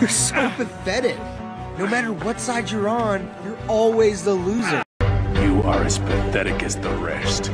You're so pathetic. No matter what side you're on, you're always the loser. You are as pathetic as the rest.